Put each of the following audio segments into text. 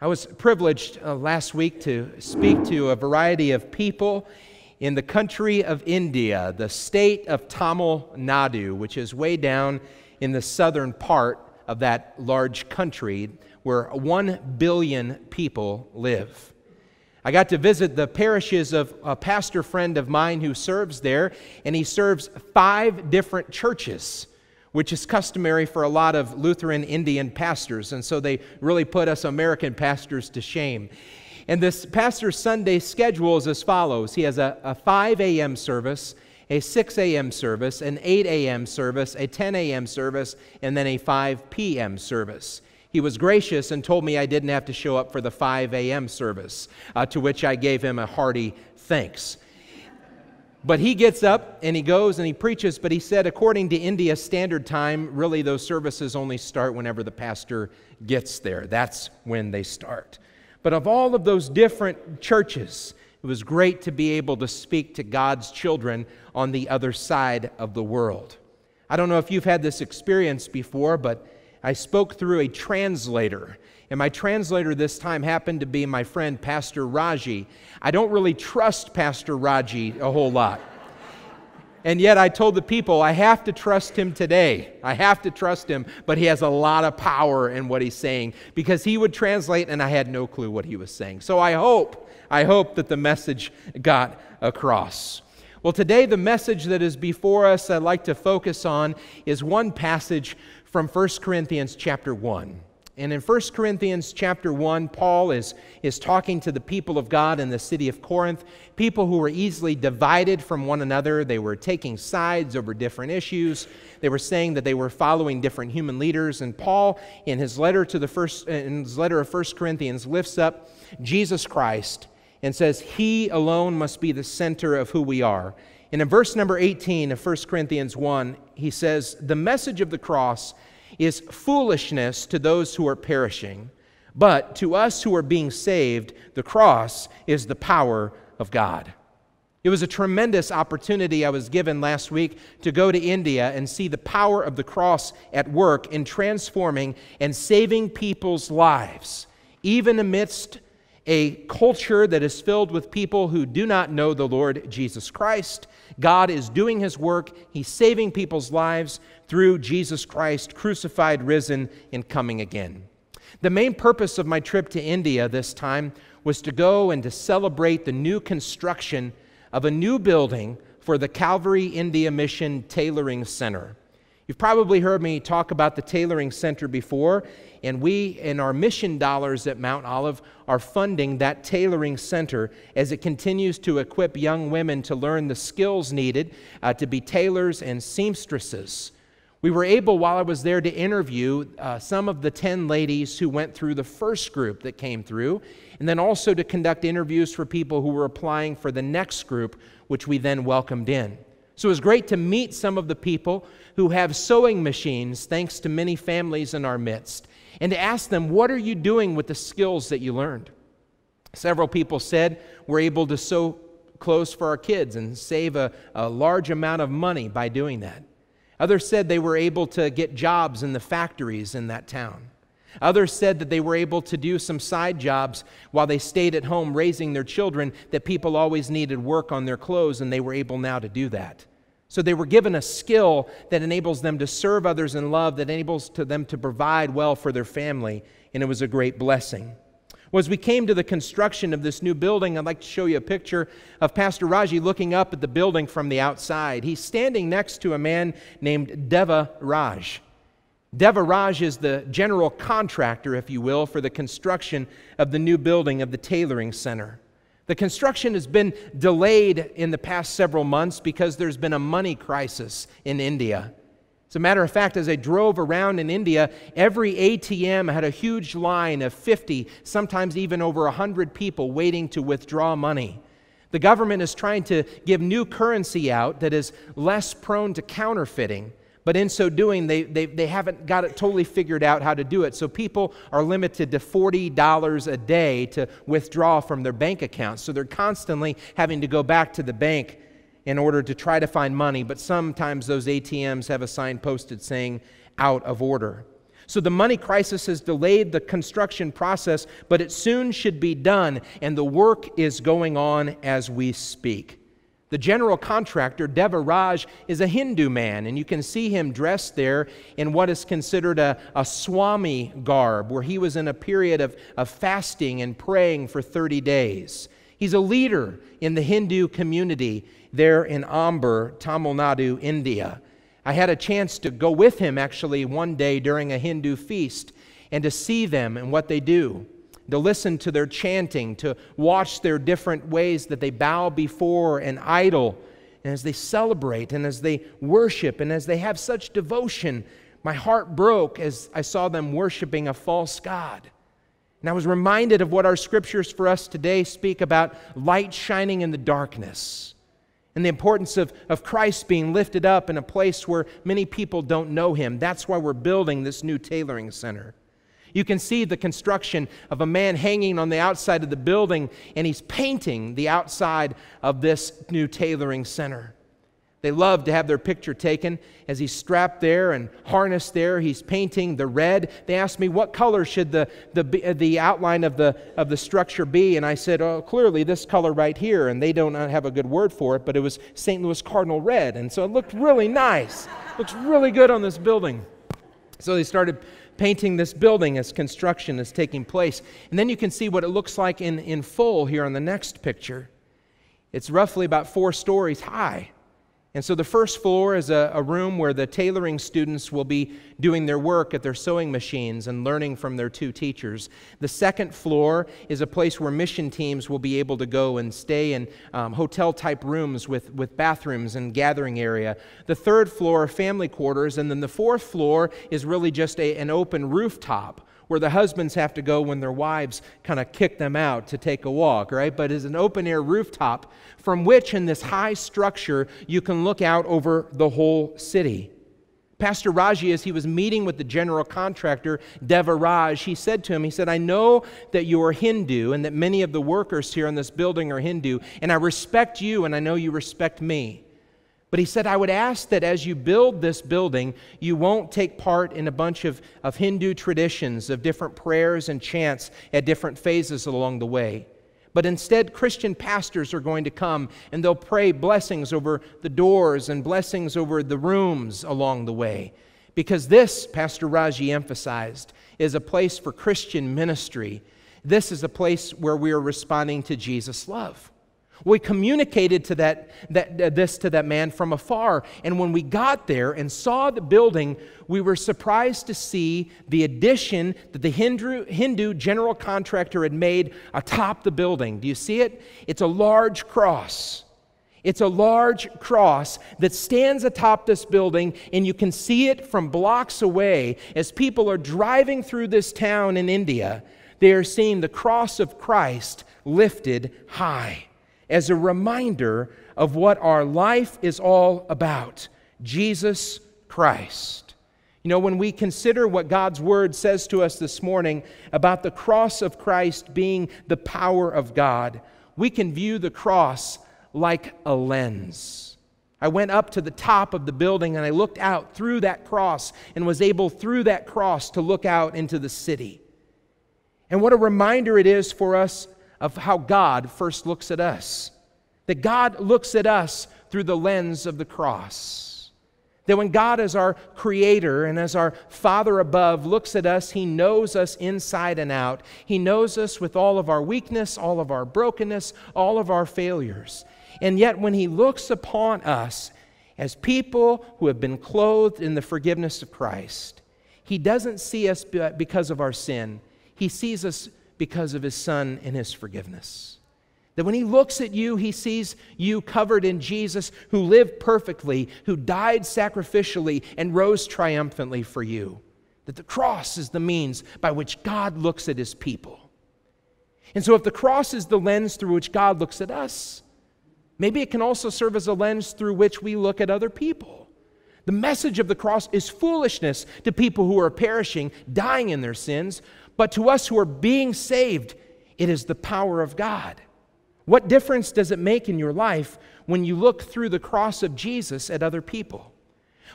I was privileged uh, last week to speak to a variety of people in the country of India, the state of Tamil Nadu, which is way down in the southern part of that large country where 1 billion people live. I got to visit the parishes of a pastor friend of mine who serves there, and he serves five different churches which is customary for a lot of Lutheran Indian pastors. And so they really put us American pastors to shame. And this pastor's Sunday schedule is as follows he has a, a 5 a.m. service, a 6 a.m. service, an 8 a.m. service, a 10 a.m. service, and then a 5 p.m. service. He was gracious and told me I didn't have to show up for the 5 a.m. service, uh, to which I gave him a hearty thanks. But he gets up and he goes and he preaches, but he said, according to India Standard Time, really those services only start whenever the pastor gets there. That's when they start. But of all of those different churches, it was great to be able to speak to God's children on the other side of the world. I don't know if you've had this experience before, but I spoke through a translator. And my translator this time happened to be my friend, Pastor Raji. I don't really trust Pastor Raji a whole lot. And yet I told the people, I have to trust him today. I have to trust him, but he has a lot of power in what he's saying because he would translate and I had no clue what he was saying. So I hope, I hope that the message got across. Well, today the message that is before us I'd like to focus on is one passage from 1 Corinthians chapter 1. And in 1 Corinthians chapter 1, Paul is, is talking to the people of God in the city of Corinth, people who were easily divided from one another. They were taking sides over different issues. They were saying that they were following different human leaders. And Paul, in his letter to the first in his letter of 1 Corinthians, lifts up Jesus Christ and says, He alone must be the center of who we are. And in verse number 18 of 1 Corinthians 1, he says, The message of the cross is foolishness to those who are perishing, but to us who are being saved, the cross is the power of God. It was a tremendous opportunity I was given last week to go to India and see the power of the cross at work in transforming and saving people's lives, even amidst a culture that is filled with people who do not know the Lord Jesus Christ. God is doing his work, he's saving people's lives through Jesus Christ, crucified, risen, and coming again. The main purpose of my trip to India this time was to go and to celebrate the new construction of a new building for the Calvary India Mission Tailoring Center. You've probably heard me talk about the Tailoring Center before, and we, in our mission dollars at Mount Olive, are funding that tailoring center as it continues to equip young women to learn the skills needed uh, to be tailors and seamstresses. We were able, while I was there, to interview uh, some of the 10 ladies who went through the first group that came through, and then also to conduct interviews for people who were applying for the next group, which we then welcomed in. So it was great to meet some of the people who have sewing machines, thanks to many families in our midst, and to ask them, What are you doing with the skills that you learned? Several people said, We're able to sew clothes for our kids and save a, a large amount of money by doing that. Others said they were able to get jobs in the factories in that town. Others said that they were able to do some side jobs while they stayed at home raising their children, that people always needed work on their clothes, and they were able now to do that. So they were given a skill that enables them to serve others in love, that enables to them to provide well for their family, and it was a great blessing. Well, as we came to the construction of this new building, I'd like to show you a picture of Pastor Raji looking up at the building from the outside. He's standing next to a man named Deva Raj. Deva Raj is the general contractor, if you will, for the construction of the new building of the tailoring center. The construction has been delayed in the past several months because there's been a money crisis in India. As a matter of fact, as I drove around in India, every ATM had a huge line of 50, sometimes even over 100 people waiting to withdraw money. The government is trying to give new currency out that is less prone to counterfeiting. But in so doing, they, they, they haven't got it totally figured out how to do it. So people are limited to $40 a day to withdraw from their bank accounts. So they're constantly having to go back to the bank in order to try to find money. But sometimes those ATMs have a sign posted saying, out of order. So the money crisis has delayed the construction process, but it soon should be done, and the work is going on as we speak. The general contractor, Deva Raj, is a Hindu man, and you can see him dressed there in what is considered a, a Swami garb, where he was in a period of, of fasting and praying for 30 days. He's a leader in the Hindu community there in Ambur, Tamil Nadu, India. I had a chance to go with him actually one day during a Hindu feast and to see them and what they do, to listen to their chanting, to watch their different ways that they bow before an idol, and as they celebrate and as they worship and as they have such devotion. My heart broke as I saw them worshiping a false God. And I was reminded of what our scriptures for us today speak about light shining in the darkness and the importance of, of Christ being lifted up in a place where many people don't know him. That's why we're building this new tailoring center. You can see the construction of a man hanging on the outside of the building, and he's painting the outside of this new tailoring center. They love to have their picture taken as he's strapped there and harnessed there. He's painting the red. They asked me, What color should the, the, uh, the outline of the, of the structure be? And I said, Oh, clearly this color right here. And they don't uh, have a good word for it, but it was St. Louis Cardinal red. And so it looked really nice. Looks really good on this building. So they started painting this building as construction is taking place. And then you can see what it looks like in, in full here on the next picture. It's roughly about four stories high. And so the first floor is a, a, room where the tailoring students will be doing their work at their sewing machines and learning from their two teachers. The second floor is a place where mission teams will be able to go and stay in um, hotel type rooms with, with bathrooms and gathering area. The third floor, family quarters. And then the fourth floor is really just a, an open rooftop where the husbands have to go when their wives kind of kick them out to take a walk, right? But it's an open air rooftop from which, in this high structure, you can look out over the whole city. Pastor Raji, as he was meeting with the general contractor, Deva Raj, he said to him, he said, I know that you are Hindu and that many of the workers here in this building are Hindu, and I respect you and I know you respect me. But he said, I would ask that as you build this building, you won't take part in a bunch of, of Hindu traditions of different prayers and chants at different phases along the way. But instead, Christian pastors are going to come and they'll pray blessings over the doors and blessings over the rooms along the way. Because this, Pastor Raji emphasized, is a place for Christian ministry. This is a place where we are responding to Jesus' love. We communicated to that, that, uh, this to that man from afar. And when we got there and saw the building, we were surprised to see the addition that the Hindu, Hindu general contractor had made atop the building. Do you see it? It's a large cross. It's a large cross that stands atop this building, and you can see it from blocks away as people are driving through this town in India. They are seeing the cross of Christ lifted high as a reminder of what our life is all about Jesus Christ. You know, when we consider what God's Word says to us this morning about the cross of Christ being the power of God, we can view the cross like a lens. I went up to the top of the building and I looked out through that cross and was able through that cross to look out into the city. And what a reminder it is for us of how God first looks at us. That God looks at us through the lens of the cross. That when God, as our creator and as our Father above, looks at us, He knows us inside and out. He knows us with all of our weakness, all of our brokenness, all of our failures. And yet, when He looks upon us as people who have been clothed in the forgiveness of Christ, He doesn't see us because of our sin, He sees us because of his son and his forgiveness. That when he looks at you, he sees you covered in Jesus, who lived perfectly, who died sacrificially, and rose triumphantly for you. That the cross is the means by which God looks at his people. And so, if the cross is the lens through which God looks at us, maybe it can also serve as a lens through which we look at other people. The message of the cross is foolishness to people who are perishing, dying in their sins, but to us who are being saved, it is the power of God. What difference does it make in your life when you look through the cross of Jesus at other people?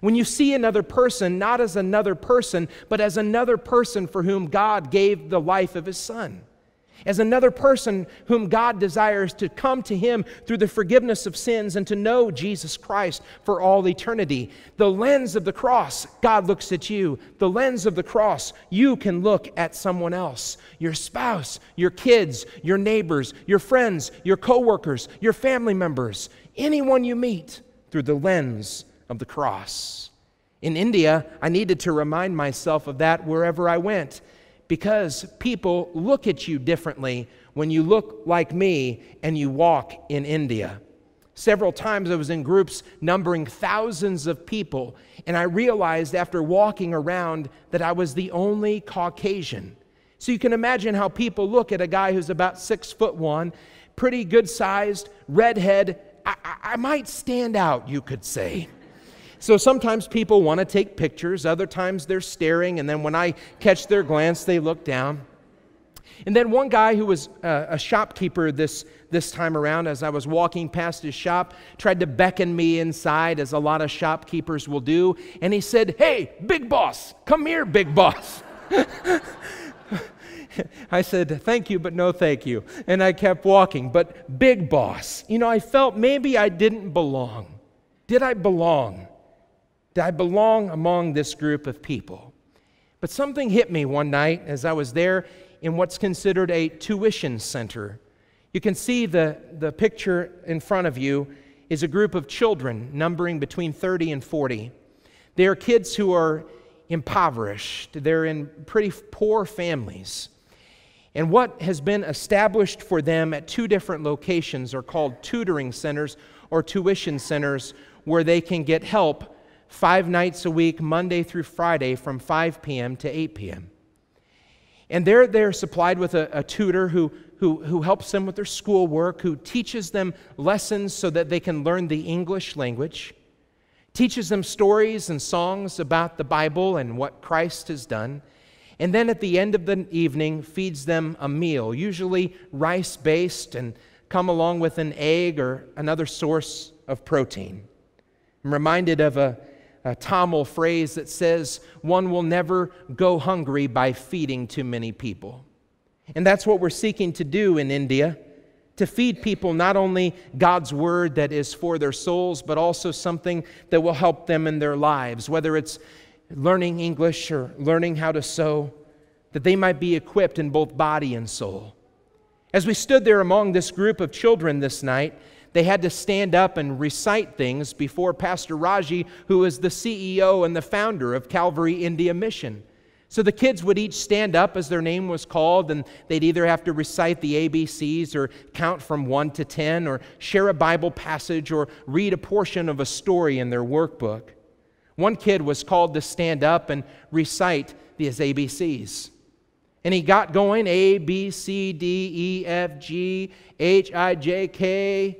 When you see another person, not as another person, but as another person for whom God gave the life of his son as another person whom God desires to come to Him through the forgiveness of sins and to know Jesus Christ for all eternity. The lens of the cross, God looks at you. The lens of the cross, you can look at someone else your spouse, your kids, your neighbors, your friends, your coworkers, your family members, anyone you meet through the lens of the cross. In India, I needed to remind myself of that wherever I went because people look at you differently when you look like me and you walk in India. Several times I was in groups numbering thousands of people, and I realized after walking around that I was the only Caucasian. So you can imagine how people look at a guy who's about six foot one, pretty good sized, redhead. I, I, I might stand out, you could say. So sometimes people want to take pictures, other times they're staring, and then when I catch their glance, they look down. And then one guy who was uh, a shopkeeper this, this time around, as I was walking past his shop, tried to beckon me inside, as a lot of shopkeepers will do. And he said, Hey, big boss, come here, big boss. I said, Thank you, but no thank you. And I kept walking. But big boss, you know, I felt maybe I didn't belong. Did I belong? I belong among this group of people. But something hit me one night as I was there in what's considered a tuition center. You can see the, the picture in front of you is a group of children numbering between 30 and 40. They are kids who are impoverished, they're in pretty poor families. And what has been established for them at two different locations are called tutoring centers or tuition centers where they can get help five nights a week, Monday through Friday, from 5 p.m. to 8 p.m. And they're, they're supplied with a, a tutor who, who, who helps them with their schoolwork, who teaches them lessons so that they can learn the English language, teaches them stories and songs about the Bible and what Christ has done. And then at the end of the evening, feeds them a meal, usually rice based, and come along with an egg or another source of protein. I'm reminded of a a Tamil phrase that says, one will never go hungry by feeding too many people. And that's what we're seeking to do in India to feed people not only God's word that is for their souls, but also something that will help them in their lives, whether it's learning English or learning how to sew, that they might be equipped in both body and soul. As we stood there among this group of children this night, they had to stand up and recite things before Pastor Raji, who is the CEO and the founder of Calvary India Mission. So the kids would each stand up as their name was called, and they'd either have to recite the ABCs or count from 1 to 10 or share a Bible passage or read a portion of a story in their workbook. One kid was called to stand up and recite these ABCs. And he got going A, B, C, D, E, F, G, H, I, J, K,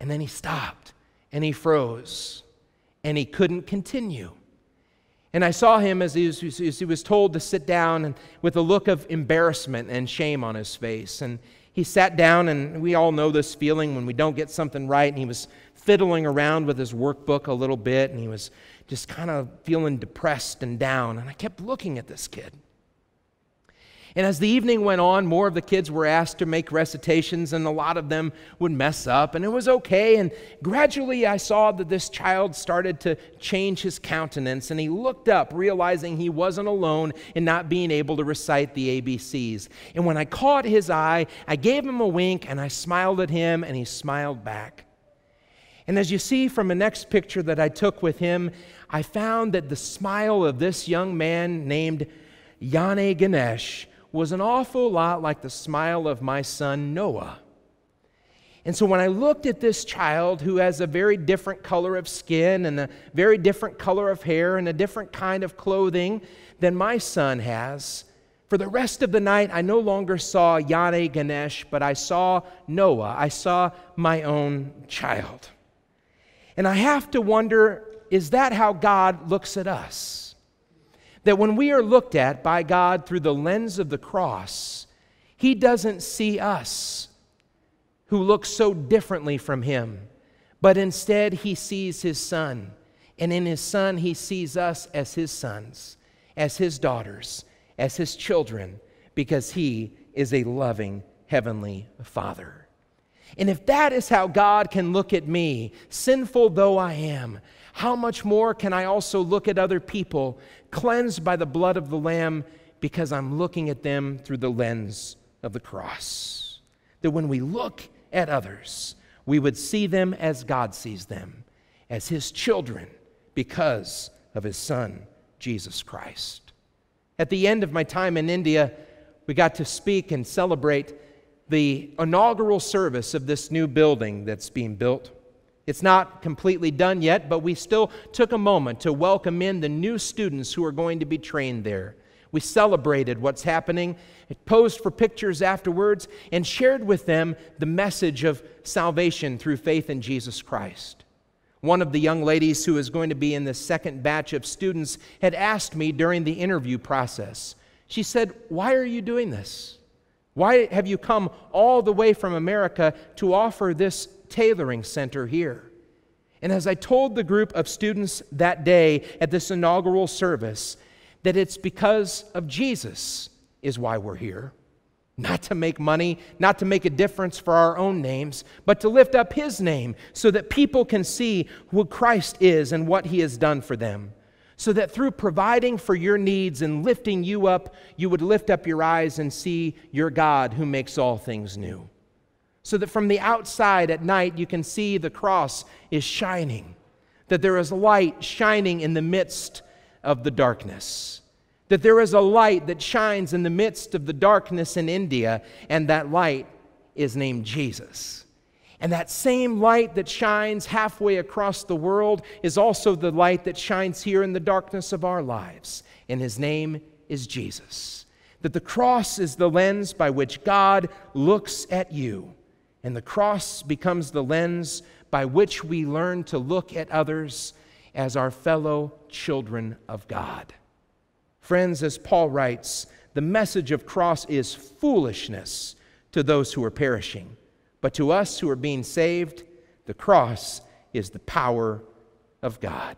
and then he stopped and he froze and he couldn't continue. And I saw him as he, was, as he was told to sit down and with a look of embarrassment and shame on his face. And he sat down, and we all know this feeling when we don't get something right. And he was fiddling around with his workbook a little bit, and he was just kind of feeling depressed and down. And I kept looking at this kid. And as the evening went on, more of the kids were asked to make recitations, and a lot of them would mess up, and it was okay. And gradually, I saw that this child started to change his countenance, and he looked up, realizing he wasn't alone in not being able to recite the ABCs. And when I caught his eye, I gave him a wink, and I smiled at him, and he smiled back. And as you see from the next picture that I took with him, I found that the smile of this young man named Yane Ganesh was an awful lot like the smile of my son Noah. And so when I looked at this child who has a very different color of skin and a very different color of hair and a different kind of clothing than my son has, for the rest of the night I no longer saw Yane Ganesh, but I saw Noah. I saw my own child. And I have to wonder is that how God looks at us? That when we are looked at by God through the lens of the cross, He doesn't see us who look so differently from Him, but instead He sees His Son. And in his Son, he sees us as his sons, as his daughters, as his children, because he is a loving heavenly Father. And if that is how God can look at me, sinful though I am, how much more can I also look at other people cleansed by the blood of the Lamb because I'm looking at them through the lens of the cross? That when we look at others, we would see them as God sees them, as His children, because of His Son, Jesus Christ. At the end of my time in India, we got to speak and celebrate the inaugural service of this new building that's being built. It's not completely done yet, but we still took a moment to welcome in the new students who are going to be trained there. We celebrated what's happening, posed for pictures afterwards, and shared with them the message of salvation through faith in Jesus Christ. One of the young ladies who is going to be in the second batch of students had asked me during the interview process, she said, Why are you doing this? Why have you come all the way from America to offer this tailoring center here? And as I told the group of students that day at this inaugural service, that it's because of Jesus is why we're here. Not to make money, not to make a difference for our own names, but to lift up His name so that people can see who Christ is and what He has done for them so that through providing for your needs and lifting you up, you would lift up your eyes and see your God who makes all things new. So that from the outside at night, you can see the cross is shining, that there is light shining in the midst of the darkness, that there is a light that shines in the midst of the darkness in India, and that light is named Jesus. And that same light that shines halfway across the world is also the light that shines here in the darkness of our lives. And his name is Jesus. That the cross is the lens by which God looks at you. And the cross becomes the lens by which we learn to look at others as our fellow children of God. Friends, as Paul writes, the message of cross is foolishness to those who are perishing but to us who are being saved, the cross is the power of God.